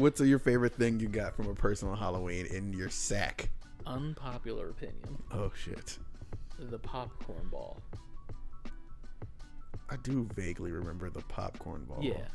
what's your favorite thing you got from a personal Halloween in your sack? Unpopular opinion: Oh shit. the popcorn ball. I do vaguely remember the popcorn ball. Yeah,